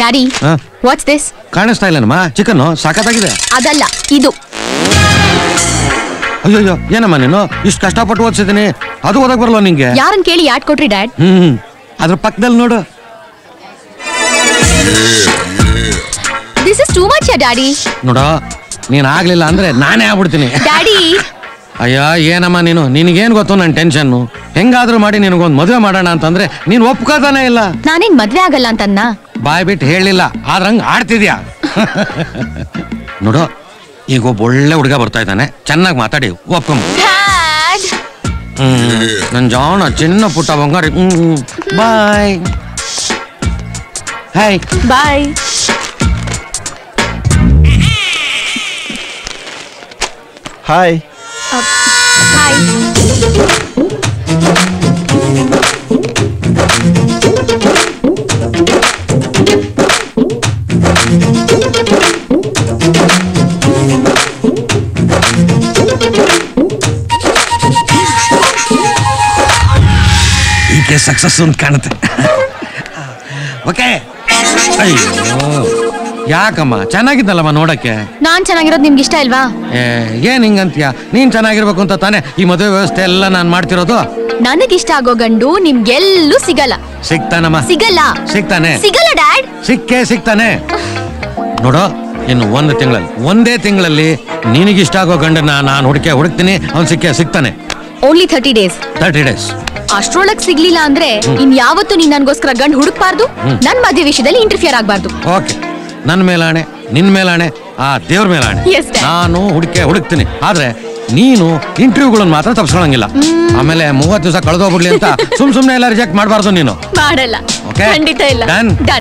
Daddy ಹಾ? What's this ಕಾಣಿಸ್ತಾ ಇಲ್ಲನಮ್ಮ? Chicken ಸಖತ್ತಾಗಿದೆ ಅದಲ್ಲ ಇದು. ಅಯ್ಯೋ ಏನಮ್ಮ ನೀನು? ಇಷ್ಟು ಕಷ್ಟಪಟ್ಟು ಓದಿಸಿದ್ದೀನಿ. ಅದು ಓದಕ್ ಬರಲ್ಲ ನಿಂಗೆ? ಯಾರನ್ನ ಕೇಳಿ ಯಾಡ್ ಕೊಟ್ರಿ ಡ್ಯಾಡ್ ಹ್ಮ್ ಅದ್ರ ಪಕ್ಕದಲ್ಲಿ ನೋಡು. This is too much daddy ನೋಡ ನೀನ್ ಆಗ್ಲಿಲ್ಲ ಅಂದ್ರೆ ನಾನೇ ಆಗ್ಬಿಡ್ತೀನಿ. ಡ್ಯಾಡಿ ಅಯ್ಯ ಏನಮ್ಮ ನೀನು? ನಿನಗೇನು ಗೊತ್ತು ನನ್ನ ಟೆನ್ಷನ್ನು ಹೆಂಗಾದ್ರೂ ಮಾಡಿ ನಿನಗೊಂದು ಮದುವೆ ಮಾಡೋಣ ಅಂತಂದ್ರೆ ನೀನ್ ಒಪ್ಕೋತಾನೆ ಇಲ್ಲ. ನಾನೇನ್ ಮದ್ವೆ ಆಗಲ್ಲ ಅಂತನ್ನ? ಬಾಯ್ ಬಿಟ್ಟು ಹೇಳಿಲ್ಲ ಆದ್ರಂಗ್ ಆಡ್ತಿದ್ಯಾ ನೋಡು ಈಗ ಒಬ್ಬ ಒಳ್ಳೆ ಹುಡುಗ ಬರ್ತಾ ಇದ್ದಾನೆ ಚೆನ್ನಾಗಿ ಮಾತಾಡಿ ಒಪ್ಕೊಂಬ ಡ್ಯಾಡ್ ಹ್ಮ್ ನನ್ ಜಾಣ ಚಿನ್ನ ಪುಟ್ಟ ಬಂಗಾರಿ ಹ್ಮ್ bye hi bye hi hi ಈಕೆ ಸಕ್ಸಸ್ ಅಂತ ಕಾಣುತ್ತೆ. ಓಕೆ. ಅಯ್ಯೋ ಯಾಕಮ್ಮ? ಚೆನ್ನಾಗಿದ್ದಲ್ಲಮ್ಮ ನೋಡಕ್ಕೆ? ನಾನ್ ಚೆನ್ನಾಗಿರೋದು ನಿಮ್ಗೆ ಇಷ್ಟ ಇಲ್ವಾ? ಏ, ಏನ್ ಹಿಂಗಂತೀಯ? ನೀನ್ ಚೆನ್ನಾಗಿರ್ಬೇಕು ಅಂತ ತಾನೇ ಈ ಮದುವೆ ವ್ಯವಸ್ಥೆ ಎಲ್ಲ ನಾನ್ ಮಾಡ್ತಿರೋದು? ನನಗಿಷ್ಟ ಆಗೋ ಗಂಡು ನಿಮ್ಗೆಲ್ಲೂ ಸಿಗಲ್ಲ. ಸಿಗ್ತಾನಮ್ಮ. ಸಿಗಲ್ಲ. ಸಿಗ್ತಾನೆ. ಸಿಗಲ್ಲ ಡ್ಯಾಡ್. ಸಿಕ್ಕೇ ಸಿಗ್ತಾನೆ. ನೋಡು ಇನ್ನು ಒಂದು ತಿಂಗಳಲ್ಲಿ ಒಂದೇ ತಿಂಗಳಲ್ಲಿ ನಿನಗಿಷ್ಟ ಆಗೋ ಗಂಡನ ನಾನು ಹುಡುಕೆ ಹುಡುಕ್ತೀನಿ ಅವ್ನು ಸಿಕ್ಕೇ ಸಿಗ್ತಾನೆ. Only thirty days thirty days ಅಷ್ಟ್ರೊಳಗ್ ಸಿಗ್ಲಿಲ್ಲ ಅಂದ್ರೆ ಇನ್ ಯಾವತ್ತು ನೀನ್ ನನ್ಗೋಸ್ಕರ ಗಂಡ್ ಹುಡುಕ್ಬಾರ್ದು ನನ್ ಮದ್ವೆ ವಿಷಯದಲ್ಲಿ ಇಂಟರ್ಫಿಯರ್ ಆಗ್ಬಾರ್ದು. ಓಕೆ ನನ್ನ ಮೇಲಾಣೆ ನಿನ್ ಮೇಲಾಣೆ ಆ ದೇವ್ರ ಮೇಲಾಣೆ. Yes, Dad. ನಾನು ಹುಡುಕೆ ಹುಡುಕ್ತೀನಿ ಆದ್ರೆ ನೀನು ಇಂಟರ್ವ್ಯೂಗಳನ್ನ ಮಾತ್ರ ತಪ್ಸ್ಕೊಳಂಗಿಲ್ಲ. ಆಮೇಲೆ ಮೂವತ್ತು ದಿವಸ ಕಳೆದೋಗ್ಬಿಡ್ಲಿ ಅಂತ ಸುಮ್ ಸುಮ್ನೆ ಎಲ್ಲ ರಿಜೆಕ್ಟ್ ಮಾಡಬಾರ್ದು ನೀನು. ಮಾಡಲ್ಲ. Okay. ಖಂಡಿತ ಇಲ್ಲ. Done. Done.